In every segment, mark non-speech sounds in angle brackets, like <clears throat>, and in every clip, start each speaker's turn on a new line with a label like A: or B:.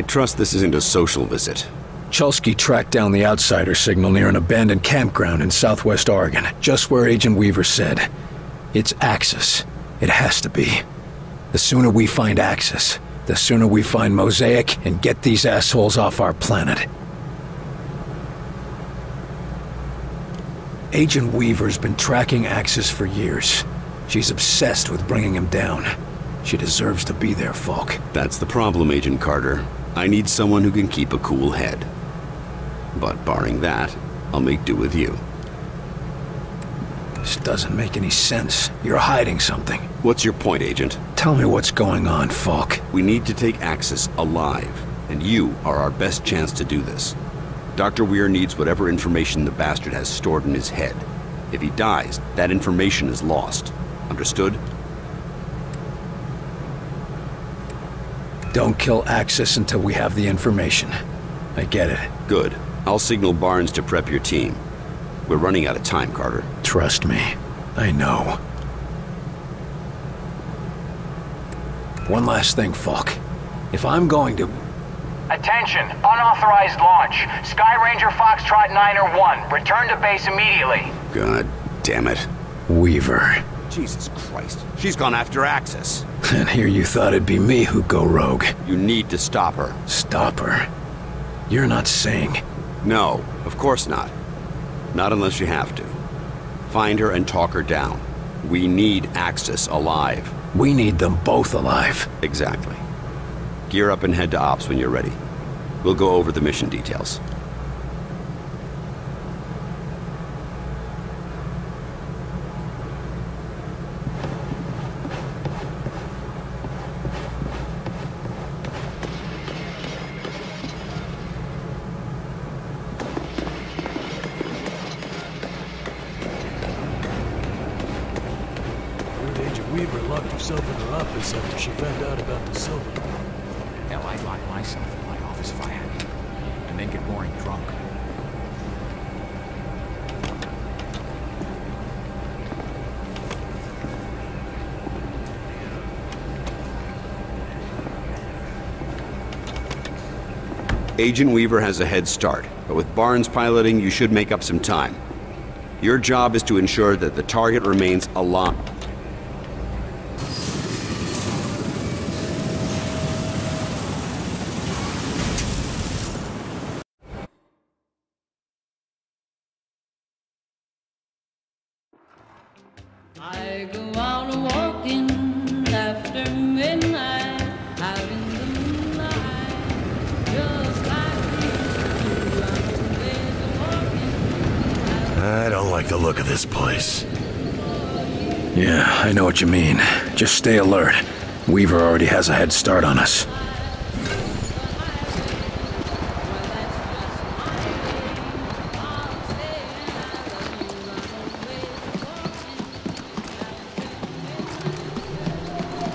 A: I trust this isn't a social visit.
B: Chulsky tracked down the outsider signal near an abandoned campground in southwest Oregon, just where Agent Weaver said. It's Axis. It has to be. The sooner we find Axis, the sooner we find Mosaic and get these assholes off our planet. Agent Weaver's been tracking Axis for years. She's obsessed with bringing him down. She deserves to be there, Faulke.
A: That's the problem, Agent Carter. I need someone who can keep a cool head. But barring that, I'll make do with you.
B: This doesn't make any sense. You're hiding something.
A: What's your point, Agent?
B: Tell me what's going on, Faulke.
A: We need to take Axis alive, and you are our best chance to do this. Dr. Weir needs whatever information the bastard has stored in his head. If he dies, that information is lost. Understood?
B: Don't kill Axis until we have the information. I get it.
A: Good. I'll signal Barnes to prep your team. We're running out of time, Carter.
B: Trust me. I know. One last thing, Faulke. If I'm going to...
C: Attention! Unauthorized launch. Sky Ranger Foxtrot 9 or 1. Return to base immediately.
A: God damn it.
B: Weaver.
A: Jesus Christ. She's gone after Axis. <laughs>
B: And here you thought it'd be me who'd go rogue.
A: You need to stop her.
B: Stop her? You're not saying...
A: No, of course not. Not unless you have to. Find her and talk her down. We need Axis alive.
B: We need them both alive.
A: Exactly. Gear up and head to Ops when you're ready. We'll go over the mission details.
D: Weaver locked herself in her office after she found out about the silver.
E: Hell, I'd lock myself in my office if I had to. And then get boring drunk.
A: Agent Weaver has a head start, but with Barnes piloting, you should make up some time. Your job is to ensure that the target remains alive.
F: I go out walking after midnight, out in the moonlight, just like.
G: I don't like the look of this place.
B: Yeah, I know what you mean. Just stay alert. Weaver already has a head start on us.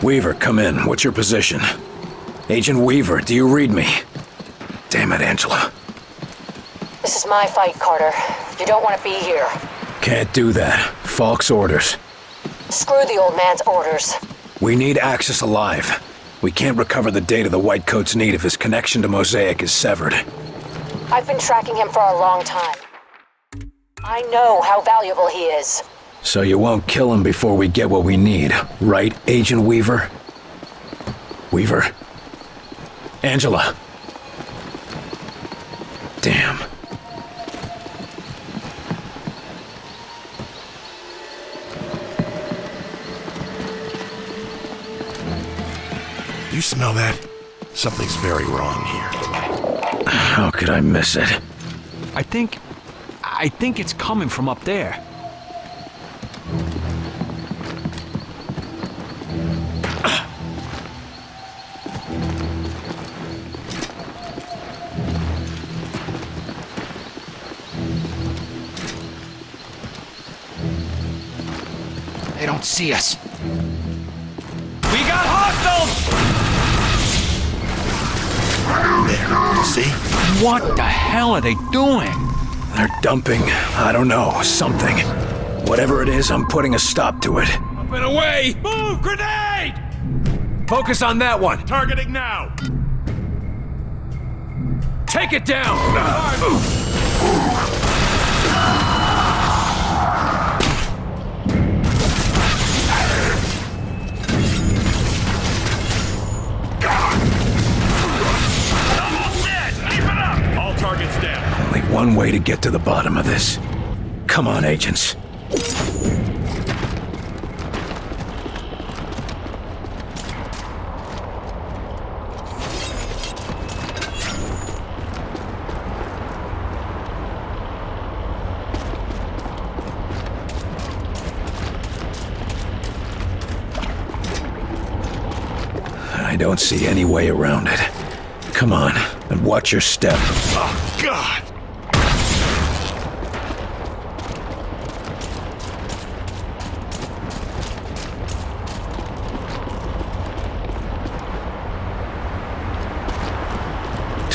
B: Weaver, come in. What's your position? Agent Weaver, do you read me? Damn it, Angela.
H: This is my fight, Carter. You don't want to be here.
B: Can't do that. Faulke's orders.
H: Screw the old man's orders.
B: We need Axis alive. We can't recover the data the White Coats need if his connection to Mosaic is severed.
H: I've been tracking him for a long time. I know how valuable he is.
B: So you won't kill him before we get what we need, right, Agent Weaver? Weaver? Angela? Damn.
G: You smell that? Something's very wrong here.
B: How could I miss it?
E: I think... I think it's coming from up there. See us. We got hostiles!
G: There, see?
E: What the hell are they doing?
B: They're dumping, I don't know, something. Whatever it is, I'm putting a stop to it.
I: Up and away! Move! Grenade!
J: Focus on that one.
I: Targeting now!
B: Take it down!
G: Uh,
B: All one way to get to the bottom of this. Come on, agents. I don't see any way around it. Come on, and watch your step.
G: Oh, God!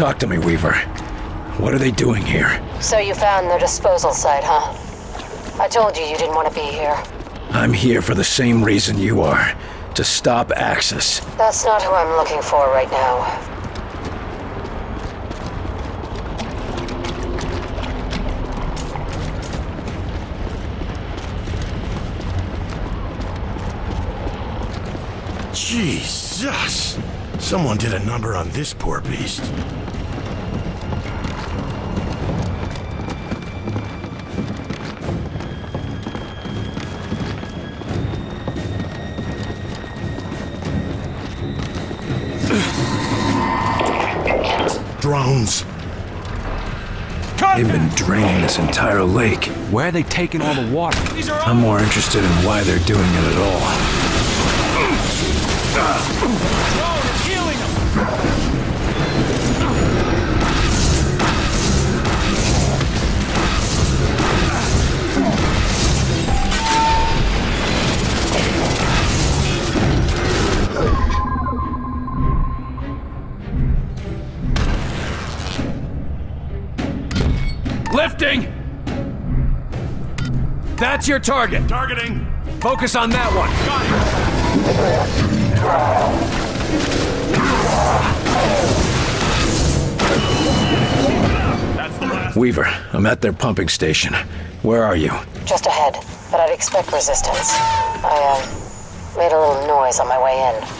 B: Talk to me, Weaver. What are they doing here?
H: So you found their disposal site, huh? I told you you didn't want to be here.
B: I'm here for the same reason you are. To stop Axis.
H: That's not who I'm looking for right now.
G: Jesus! Someone did a number on this poor beast. Drones.
B: They've been draining this entire lake.
E: Where are they taking all the water?
B: I'm more interested in why they're doing it at all. Lifting! That's your target.
G: Targeting.
B: Focus on that one. Weaver, I'm at their pumping station. Where are you?
H: Just ahead, but I'd expect resistance. I, uh, made a little noise on my way in.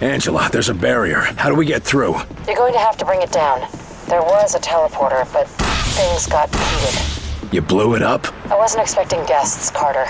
B: Angela, there's a barrier. How do we get through?
H: You're going to have to bring it down. There was a teleporter, but things got heated.
B: You blew it up?
H: I wasn't expecting guests, Carter.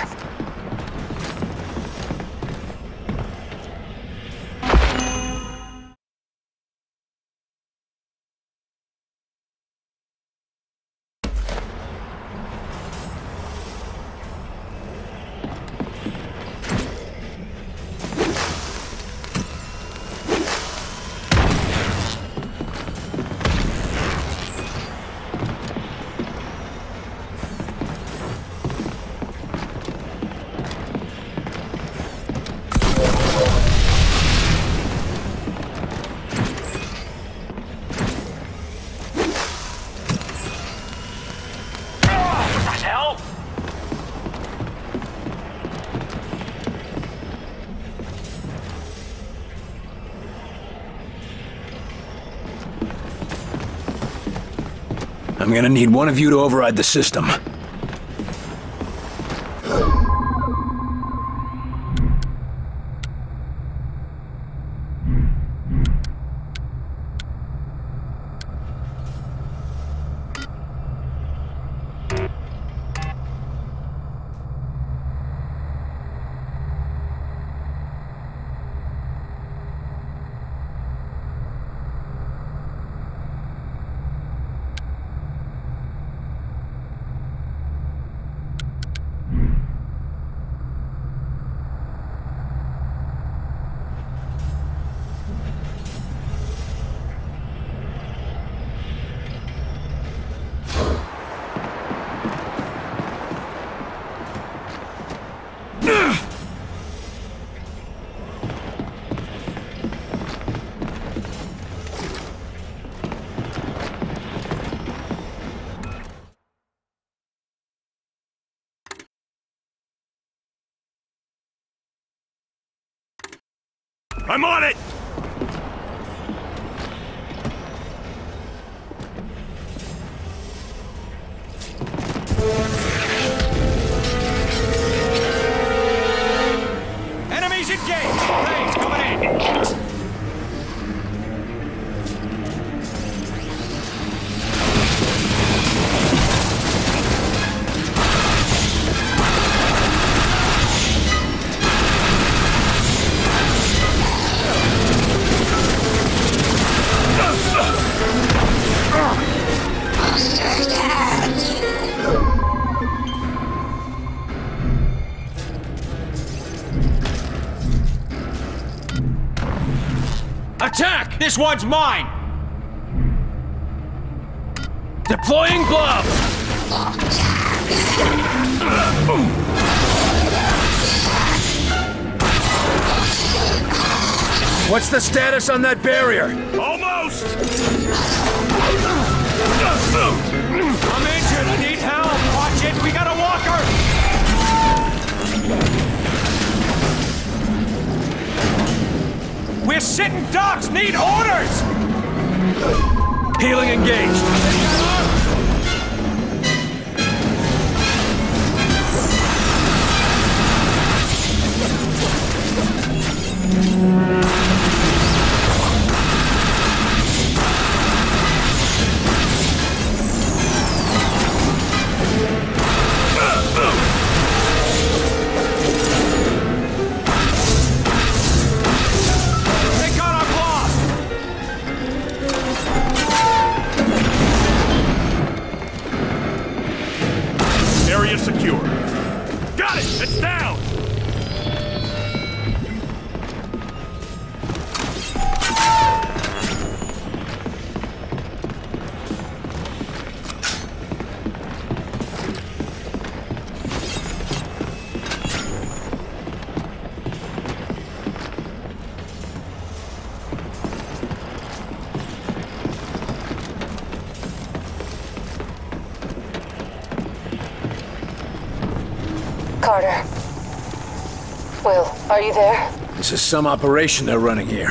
B: I'm gonna need one of you to override the system.
G: I'm on it!
K: One's mine! Deploying glove!
B: What's the status on that barrier?
G: Almost!
K: We're sitting ducks! Need orders!
B: Healing engaged.
L: Carter. Will, are you there?
B: This is some operation they're running here.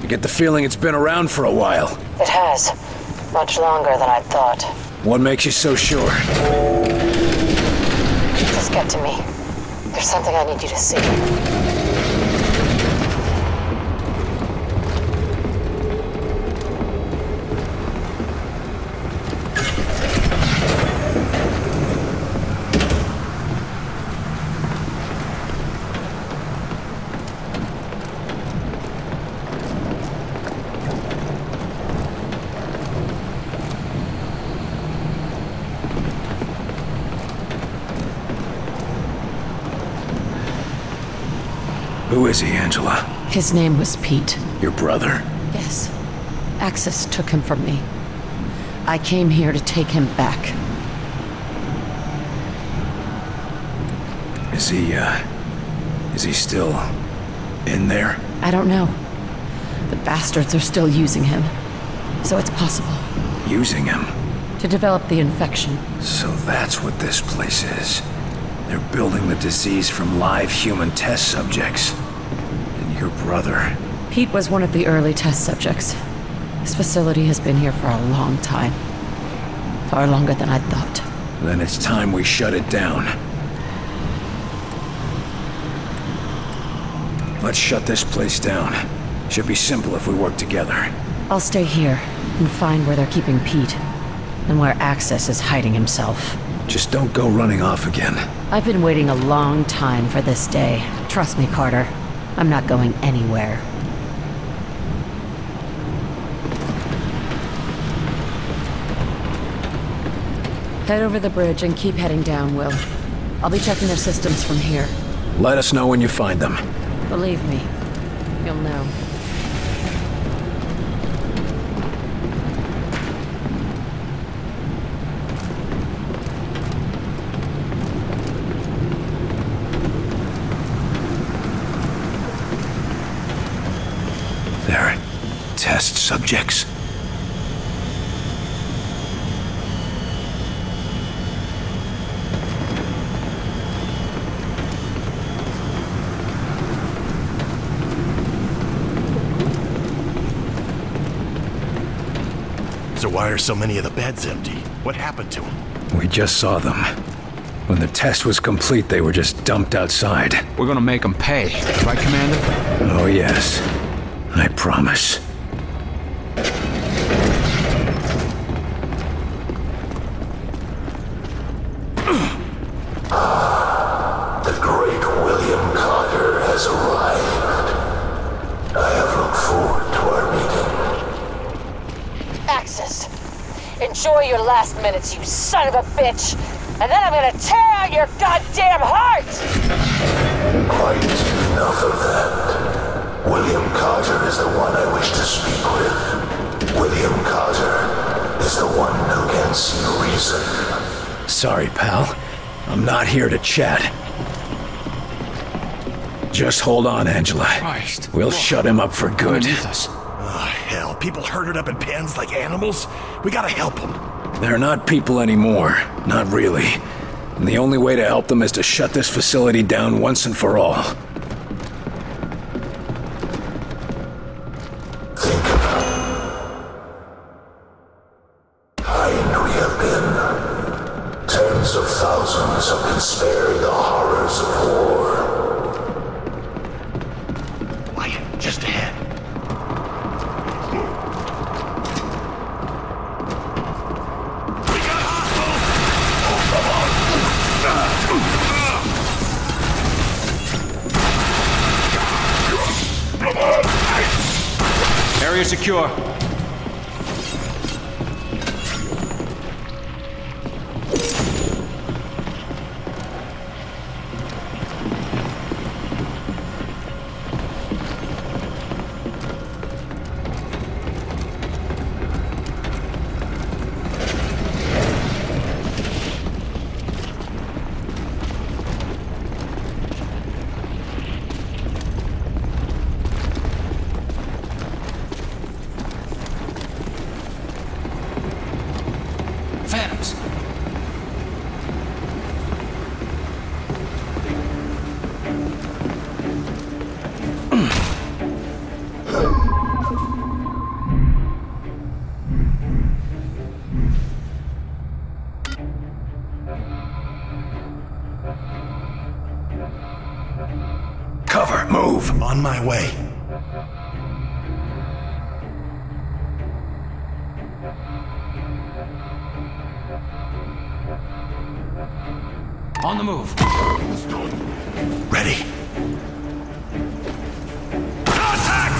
B: I get the feeling it's been around for a while.
L: It has. Much longer than I thought.
B: What makes you so sure?
L: Just get to me. There's something I need you to see.
B: Who is he, Angela?
H: His name was Pete.
B: Your brother?
H: Yes. Axis took him from me. I came here to take him back.
B: Is he, uh... Is he still... in there?
H: I don't know. The bastards are still using him. So it's possible.
B: Using him?
H: To develop the infection.
B: So that's what this place is. They're building the disease from live human test subjects. And your brother...
H: Pete was one of the early test subjects. This facility has been here for a long time. Far longer than I thought.
B: Then it's time we shut it down. Let's shut this place down. Should be simple if we work together.
H: I'll stay here and find where they're keeping Pete. And where Axis is hiding himself.
B: Just don't go running off again.
H: I've been waiting a long time for this day. Trust me, Carter. I'm not going anywhere. Head over the bridge and keep heading down, Will. I'll be checking their systems from here.
B: Let us know when you find them.
H: Believe me, you'll know.
B: Subjects.
I: So why are so many of the beds empty? What happened to them?
B: We just saw them. When the test was complete, they were just dumped outside.
E: We're gonna make them pay. Right, Commander?
B: Oh, yes. I promise.
J: Has arrived. I have looked forward to our meeting.
M: Axis. Enjoy your last minutes, you son of a bitch. And then I'm gonna tear out your goddamn heart!
J: Quite enough of that. William Carter is the one I wish to speak with. William Carter is the one who can see reason.
B: Sorry, pal. I'm not here to chat. Just hold on, Angela.
E: Christ.
B: We'll shut him up for good.
E: Underneath.
I: Oh, hell. People herded up in pens like animals? We gotta help them.
B: They're not people anymore. Not really. And the only way to help them is to shut this facility down once and for all.
I: On my way.
E: On the move.
I: Ready. Contact!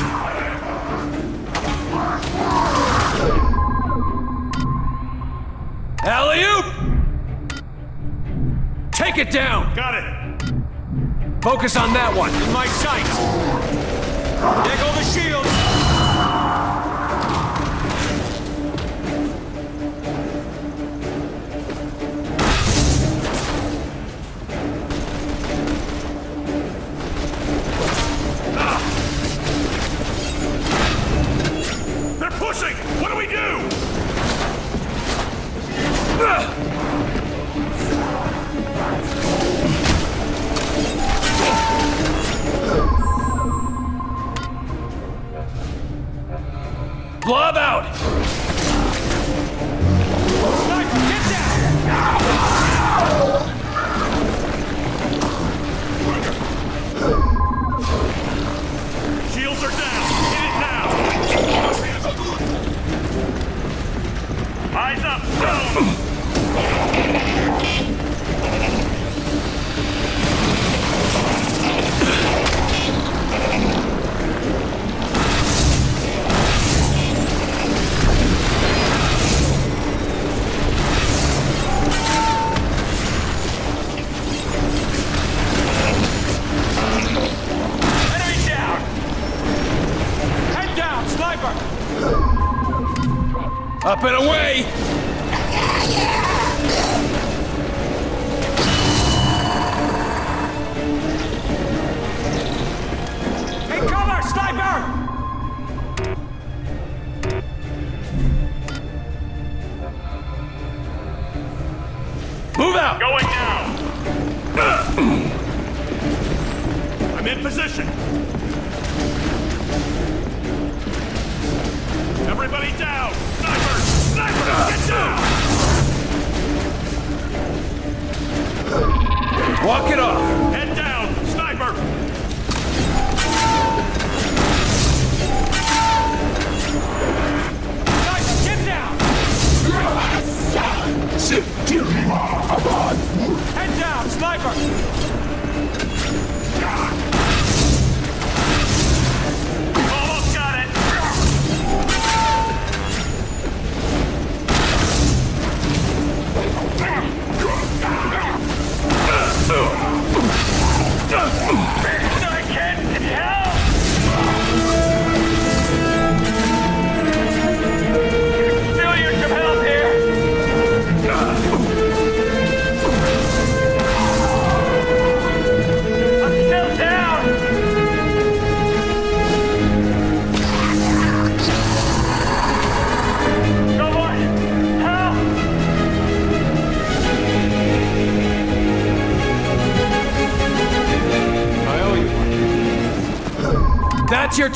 E: Alley-oop! Take it down!
I: Got it.
E: Focus on that one. In my sight. Go the shields.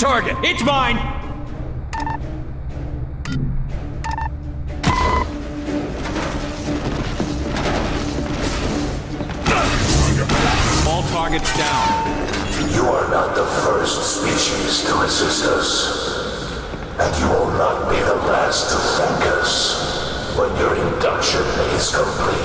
E: Target. It's mine. All targets down.
J: You are not the first species to assist us. And you will not be the last to thank us when your induction is complete.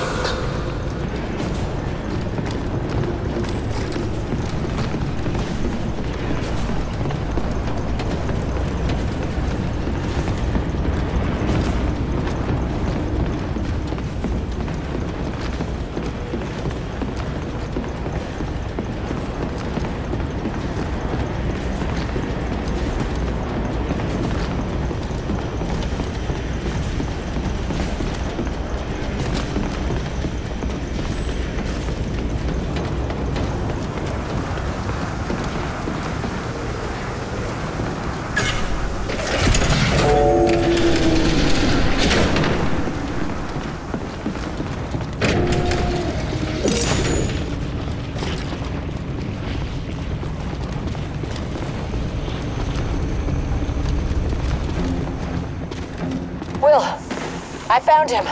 H: I found him.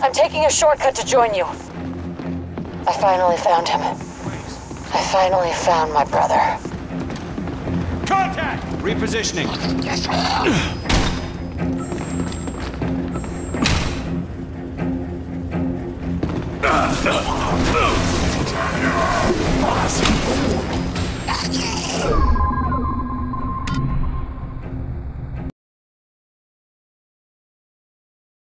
H: I'm taking a shortcut to join you. I finally found him. I finally found my brother.
E: Contact! Repositioning. <clears throat>